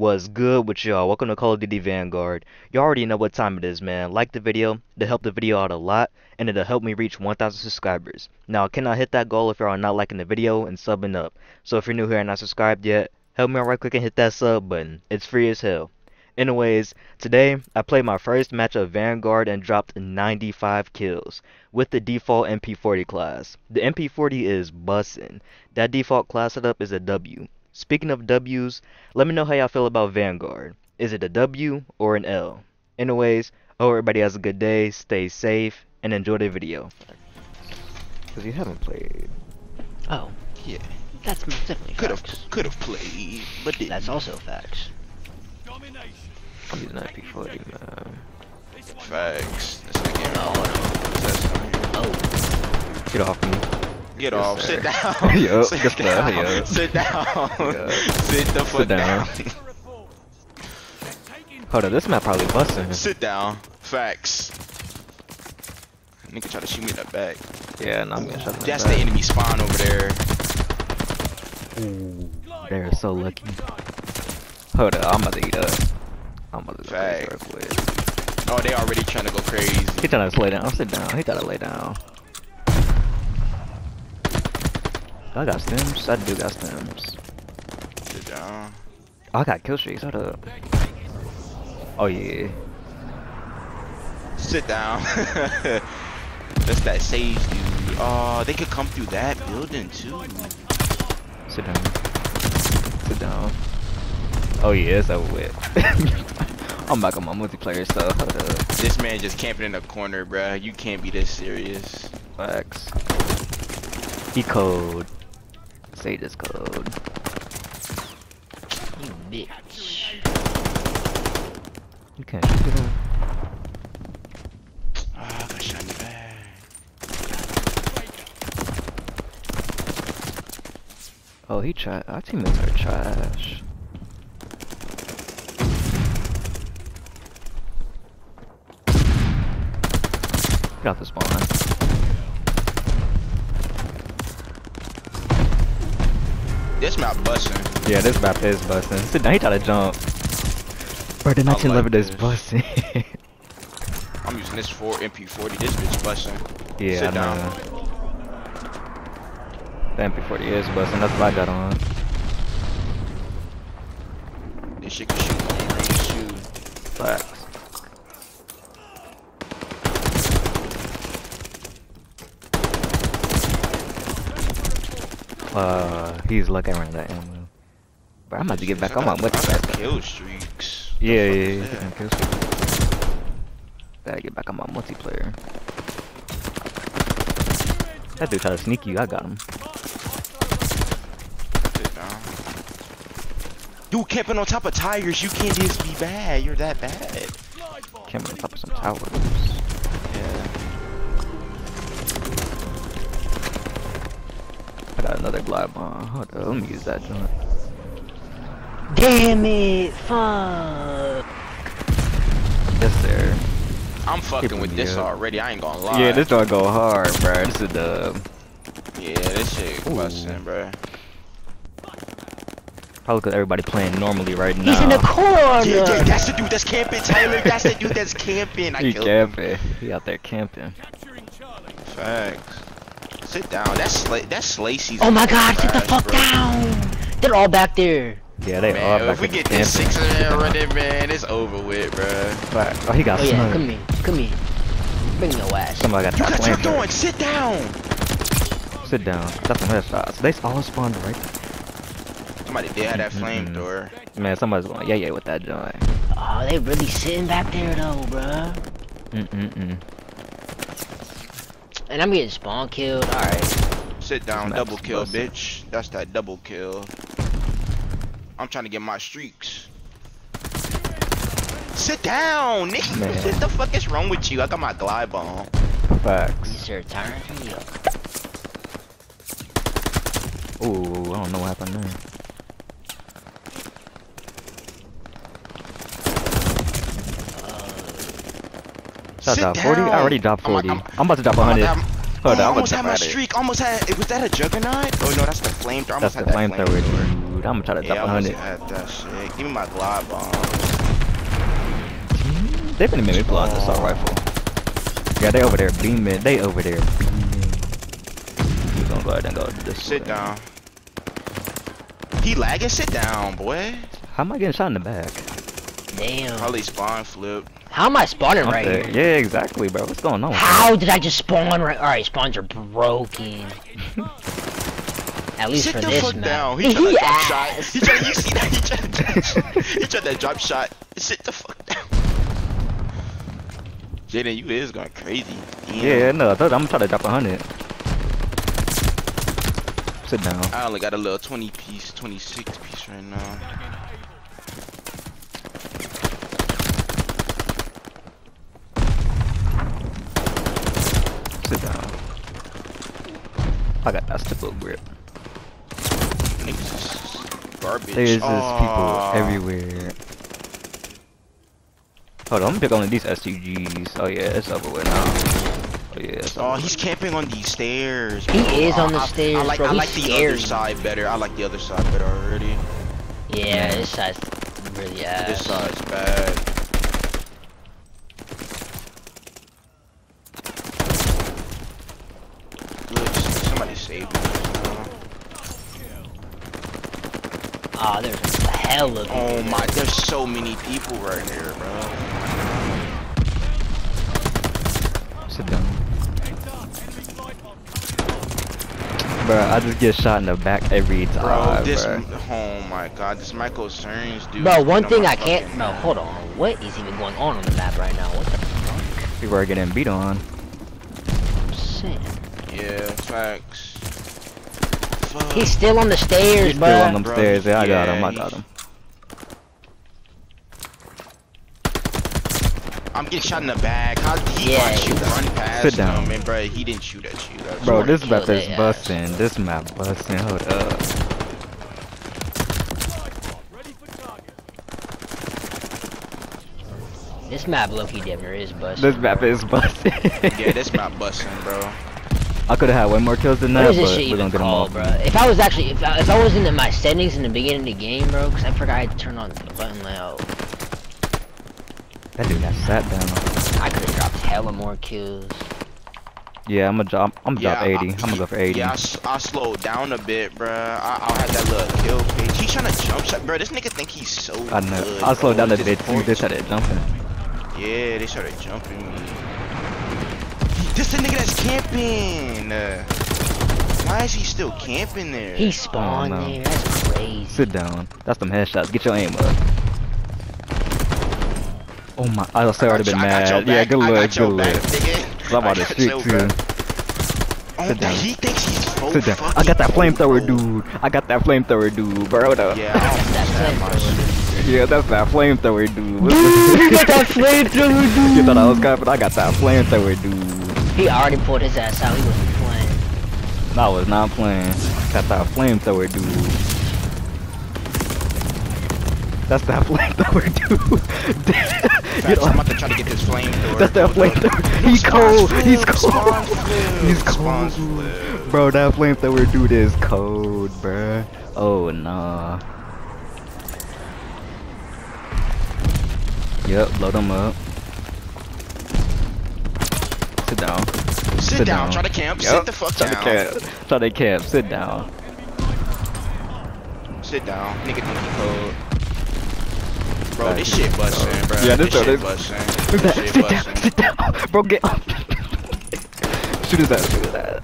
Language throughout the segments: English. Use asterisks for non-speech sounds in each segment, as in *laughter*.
Was good with y'all? Welcome to Call of Duty Vanguard. You already know what time it is, man. Like the video, to help the video out a lot, and it'll help me reach 1,000 subscribers. Now, I cannot hit that goal if y'all are not liking the video and subbing up. So if you're new here and not subscribed yet, help me out right quick and hit that sub button. It's free as hell. Anyways, today I played my first match of Vanguard and dropped 95 kills with the default MP40 class. The MP40 is bussin'. That default class setup is a W. Speaking of W's, let me know how y'all feel about Vanguard. Is it a W or an L? Anyways, hope everybody has a good day, stay safe, and enjoy the video. Because you haven't played. Oh, Yeah, that's most definitely could have could have played, but didn't. That's also facts. I'm using that MP40, man. facts. This nigga Oh, hold on. oh. Oh, Get off me. Get Yes, off. sir. Sit down. *laughs* Yup, Sit good stuff, down. yup. Sit down. Yup. *laughs* Sit the fuck down. down. Hold on, this map probably busting. Sit down. Facts. Nigga try to shoot me in the back. Yeah, no, I'm gonna shut That's the enemy spawn over there. Ooh, they're so lucky. Hold up, I'm about to eat up. I'm about to go crazy real quick. Oh, they already trying to go crazy. He trying to lay down. Sit down. He gotta lay down. I got stems. I do got stems. Sit down. I got kill streaks. Hold up. Oh yeah. Sit down. *laughs* That's that sage dude. Oh, they could come through that building too. Sit down. Sit down. Oh yeah, it's over with. *laughs* I'm back on my multiplayer stuff. Hold up. This man just camping in the corner, bruh. You can't be this serious. Facts. He code. Say this code. you bitch. You can't shoot him. Ah, I got shot in the back. Oh, he tried. Our teammates are trash. Get off the spawn. This map busting. Yeah, this map is busting. Sit down. He tried to jump. Bro, the I like 1911 is this. busting. *laughs* I'm using this for MP40. This bitch busting. yeah, Sit I know. down. The MP40 is busting. That's what I got on. This shit can shoot long range too. Facts. Uh, he's looking around that ammo. But I'm about to get back on my what I kill streaks. Yeah, yeah, yeah. fuck he is can that? kill streak. Gotta get back on my multiplayer. That dude tried to sneak you. I got him. Dude, camping on top of tires, you can't just be bad. You're that bad. Came on top of some towers. Another glide bomb. Uh, hold up, let me use that joint. Damn it! Fuck. Yes, sir. I'm fucking People with this up. already. I ain't gonna lie. Yeah, this joint go hard, bro. This is the Yeah, this shit Ooh. busting, bruh. probably because everybody playing normally right now. He's in the corner. Yeah, yeah, that's the dude that's camping, Tyler. That's the dude that's camping. I He killed him. camping. He out there camping. Facts. Sit down. That's Sla that's Slacy's. Oh my god, sit the fuck bro. down. They're all back there. Yeah, they all Man, back if we get this camping. six man running, man, it's over with, bruh. Fact. Oh, he got Oh yeah, smoked. come here. Come here. Bring your ass. Somebody got You that got jumped flamethrower. on. Sit down. Sit down. That's some headshots. They all spawned right there. Somebody did have that Mm-mm-mm. flamethrower. Man, somebody's going yeah yeah with that joint. Oh, they really sitting back there though, bruh. Mm-mm-mm. And I'm getting spawn killed. Alright. Sit down. This Double kill, busting. bitch. That's that double kill. I'm trying to get my streaks. Sit down, nigga. Man. What the fuck is wrong with you? I got my glide bomb. Facts. These are turn me up. Ooh, I don't know what happened there. Should I Sit drop 40? I already dropped I'm- 40. I'm, I'm- about to drop I'm 100. about Hold oh, on, I'm almost about had to my drop it. streak. Almost had. Was that a juggernaut? Oh no, that's the flamethrower. That's Almost the had that flamethrower, dude. dude. I'm gonna try to Yeah, drop I a almost hundred. had that shit. Give me my glide bomb. They finna make me pull out the assault rifle. Yeah, they over there beaming. They over there beaming. We're gonna go ahead and go to this. Sit way. down. He lagging? Sit down, boy. How am I getting shot in the back? Damn. Probably spawn flip. How am I spawning right Okay, here? Yeah, exactly, bro. What's going on? How did I just spawn right? Alright, spawns are broken. At least Sit for the this fuck map. down. He *laughs* tried to drop shot. He tried. You see that? He tried. To, *laughs* he tried to drop shot. Sit the fuck down. Jaden, you is going crazy. Damn. Yeah, no, I thought I'm gonna to drop a hundred. Sit down. I only got a little 20 piece, 26 piece right now. Sit down. I got that stipple grip. Garbage. There's just Aw. people ah. everywhere. Hold on, I'm gonna pick only these SCGs. Oh yeah, it's over with now. Oh yeah, it's Oh, he's camping on these stairs. He is on the I- I- stairs, I like, bro. I like the scary. other side better. I like the other side better already. Yeah, this side's really This side's bad. Good. Somebody save me. Ah, there's a hell of Oh my, there's so many people right here, bro. Sit down. Bro, I just get shot in the back every Bro, time, this, bro. oh my god, this Michael Cerns dude. Bro, one thing my I can't. fucking- No, hold on. What is even going on on the map right now? What the fuck? People are getting beat on. I'm. Yeah, facts. Fuck. He's still on the stairs, He's still on bro. them Bro, stairs. Yeah, I got yeah, him. I got him. I'm getting shot in the back. How did he Yeah, watch you run past Sit down. him? And bro, he didn't shoot at you. That's Bro, this kill map is their ass. busting. This map busting. Hold up. This map Loki damn near is busted. This map is busting. yeah, this map busting, bro. I could have had way more kills than What that, is this but shit we're even gonna get them all. bro? If I was actually, if I, if I was in my settings in the beginning of the game, bro, because I forgot I had to turn on the button layout, That dude got sat down. I could have dropped hella more kills. Yeah, I'm gonna drop. I'm gonna drop 80. I'm gonna go for 80. Yeah, I slowed down a bit, bro. I, I'll have that little kill page. He's trying to jump shot, bro. This nigga think he's so I know. good. I slowed bro. down a bit too. They points. started jumping. Yeah, they started jumping me. This the nigga that's camping. Uh, why is he still camping there? He spawned no. there. That's crazy. Sit down. That's some headshots. Get your aim up. Oh my! I also already got been your- mad. Yeah, good I look, got your good back, look. nigga. 'Cause I'm about to got shoot your too. back. Oh, Sit down. he thinks he's so Sit down. I got that flamethrower, dude. I got that flamethrower, dude. Bro, hold. Yeah, I That's understand my flamethrower. shit. Yeah, that's that flamethrower, dude. you got that *laughs* flamethrower, dude. You thought I was confident? I got that flamethrower, dude. He already pulled his ass out. He wasn't playing. I was not playing. Got that flamethrower, dude. That's that *laughs* flamethrower, dude. *laughs* you Facts, I'm about to try to get this flamethrower. that's that flamethrower. He's cold. He's cold. He's Spawn cold. *laughs* Bro, that flamethrower dude is cold, bruh. Oh, nah. Yep, load him up. Sit down. Sit, down. Try to camp. Sit the fuck try down. To camp. Try to camp. Sit down. Sit down. Nigga think he cold. Bro, this Right. shit busting, bro. Yeah, this, this- shit this- busting. Sit This down. shit Sit down. Sit down. Bro, get up. shoot his ass. Shoot his ass.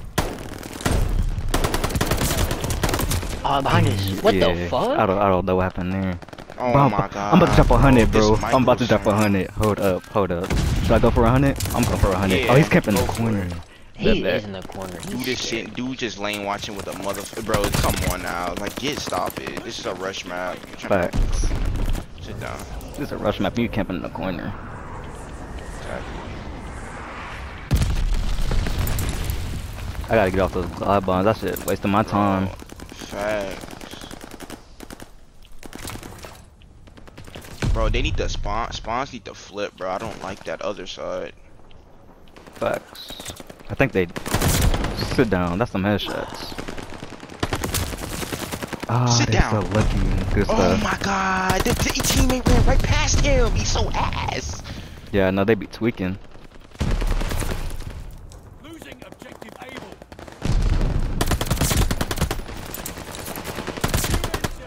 Oh, behind us. What Yeah, the fuck? I don't, I don't know what happened there. Oh Bro, I'm, my god. I'm about to drop a hundred, bro. I'm about to drop a hundred. Hold up, hold up. Should I go for a hundred? I'm going for a hundred. Yeah, oh, he's kept in the corner. it. He Bet, is in the corner. Do this scared. shit. Dude just lane watching with a motherfucker. Bro, come on now. Like, get stop it. This is a rush map. I'm trying to Facts. sit down. This is a rush map. You camping in the corner. I gotta get off those glide bombs. That shit wasting my time. Facts. Bro, they need to spawn. Spawns need to flip, bro. I don't like that other side. Facts. I think they sit down. That's some headshots. Ah, Sit they're down. so lucky. Good Oh stuff. my god, the, the teammate ran right past him. He's so ass. Yeah, no, they be tweaking. Losing objective able.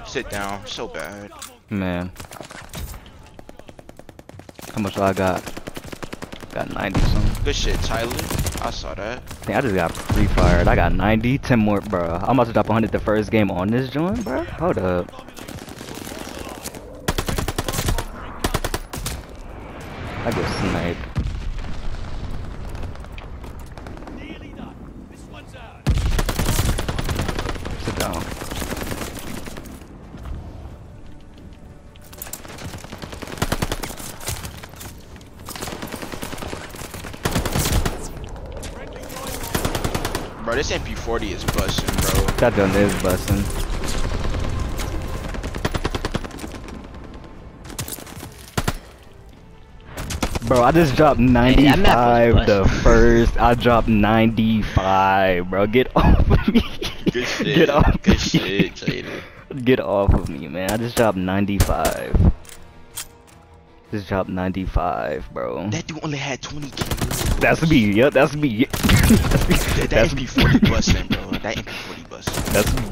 Sit down, so bad. Man. How much I got? Got 90 something. Good shit, Tyler. I saw that. Dang, I just got free fired. I got 90, 10 more, bro. I'm about to drop 100 the first game on this joint, bro. Hold up. I get sniped. Nearly done. This one's ours. Sit down. Bro, this MP40 is busting, bro. That done is busting. Bro, I just dropped 95 was the first. I dropped 95, bro. Get *laughs* off of me. Good shit. Get off Good me. shit, Jaden. Get off of me, man. I just dropped 95. Just dropped 95, bro. That dude only had 20 kills. That's me. Yep, that's me. *laughs* that's me. That, that That's MP40 busting, bro. That MP40 busting. That's me.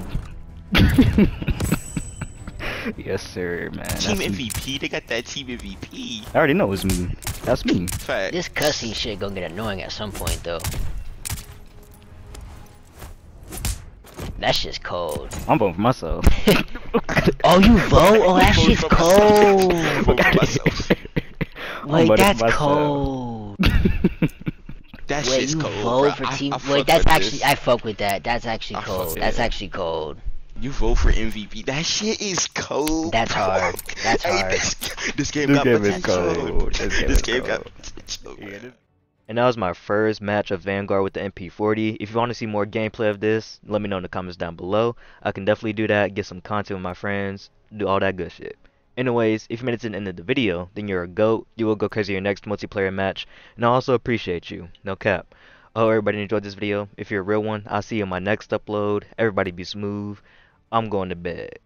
*laughs* yes, sir, man. Team That's me. MVP, they got that team MVP. I already know it's me. That's me. Fact. This cussing shit gonna get annoying at some point though. That shit's cold. I'm voting for myself. *laughs* *laughs* Oh, you vote? Oh, that shit's cold. Vote for myself. I'm Wait, voting for that's myself. cold. *laughs* *laughs* That Wait, shit's you cold, vote for team? I fuck Wait, that's actually this. I fuck with that. That's actually cold. That's it. actually cold. You vote for MVP. That shit is cold. That's bro. hard. That's Hey, hard. This, this game This got game is cold. This game This is game got cold. potential. And that was my first match of Vanguard with the MP40. If you want to see more gameplay of this, let me know in the comments down below. I can definitely do that, get some content with my friends, do all that good shit. Anyways, if you made it to the end of the video, then you're a GOAT. You will go crazy your next multiplayer match. And I also appreciate you. No cap. I hope everybody enjoyed this video. If you're a real one, I'll see you in my next upload. Everybody be smooth. I'm going to bed.